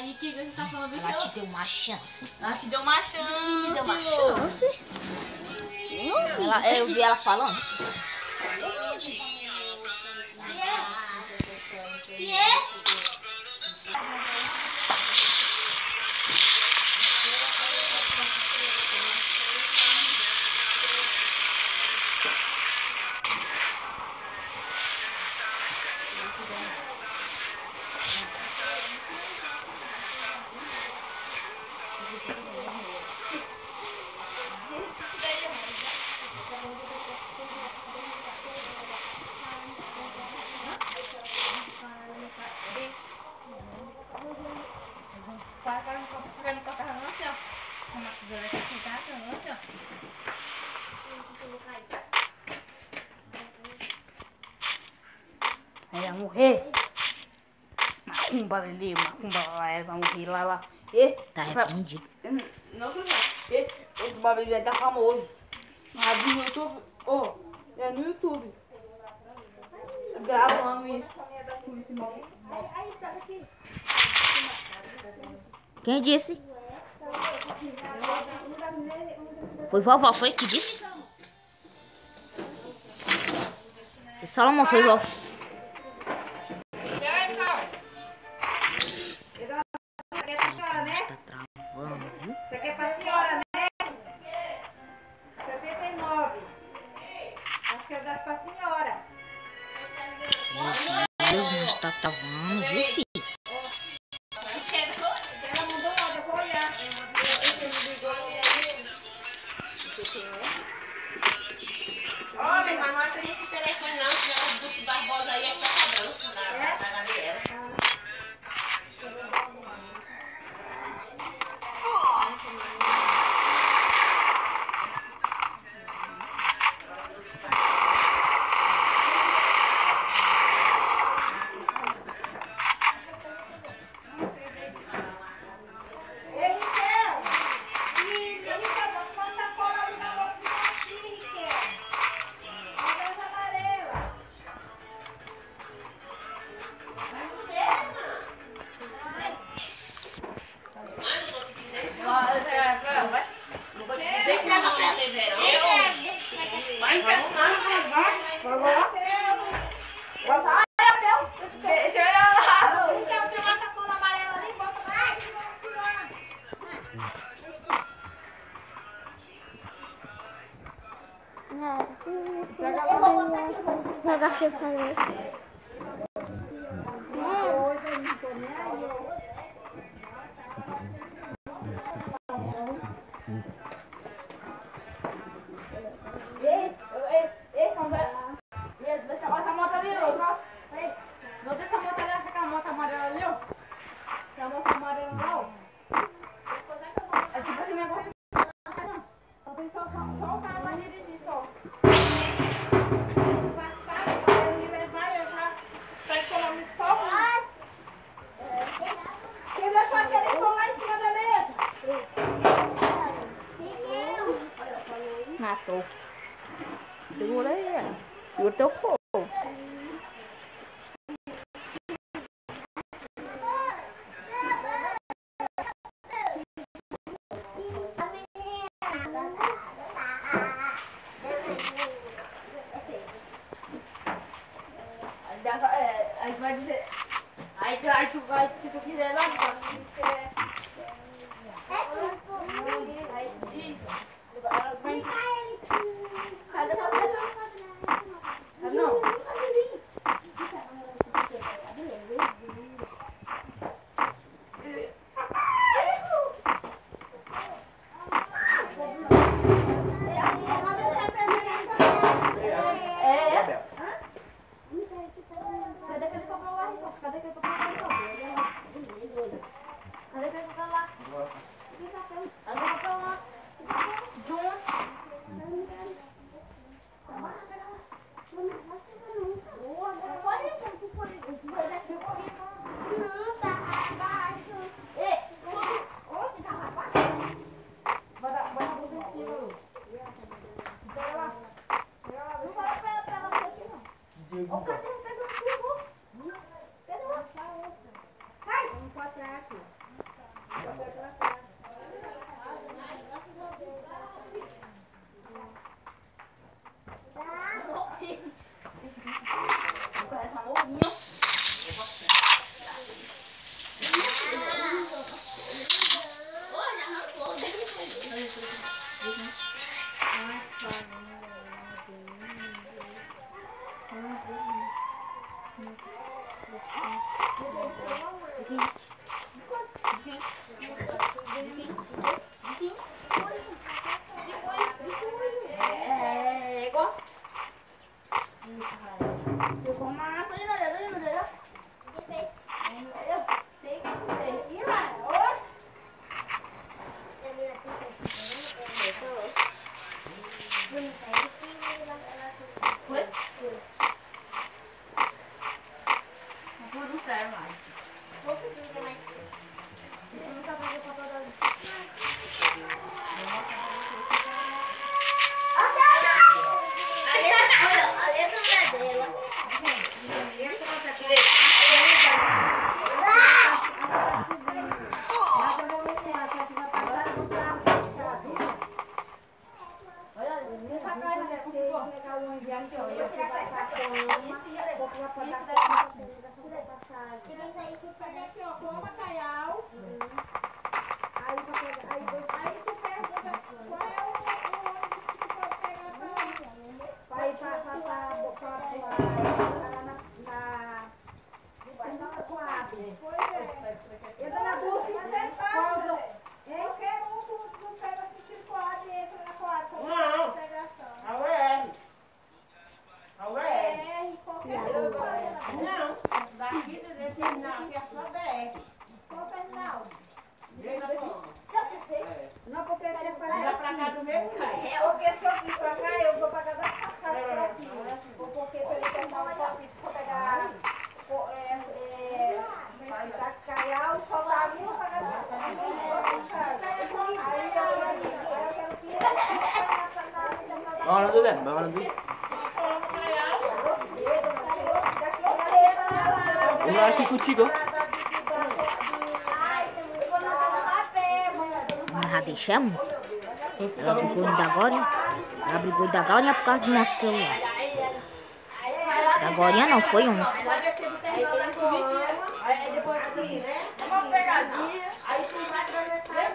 Aí, que você tá falando do Ela te deu uma chance. Ela te deu uma chance. me deu uma chance. Ela, eu vi ela falando. Chama a tesoura aqui, tá? Antes, ó. Aí vai morrer. Macumba ali, macumba lá, ela vai morrer lá, lá. E, Tá arrependido. Não, não, não. E, esse bagulho vai dar famoso. Mas no YouTube, oh, é no YouTube. Gravando isso. Quem disse? Foi vovó, foi que disse? Salomão foi vovó. Acho que é das pra senhora. Deus, mas tá travando, viu, filho? Amarela não. É tipo assim, minha moto. Só o carro pra dirigir, Matou. Segura aí, ó. Segura teu fogo. Aí dá- é, Aí tu vai dizer. Aí tu, aí tu vai, se tu quiser lá, Obrigada. levando. Vamos lá aqui contigo. Mas deixamos? o brigou ainda agora, hein? Ela brigou ainda agora é por causa do nosso celular. Agora não, foi um. É uma pegadinha, aí tu vai atravessar.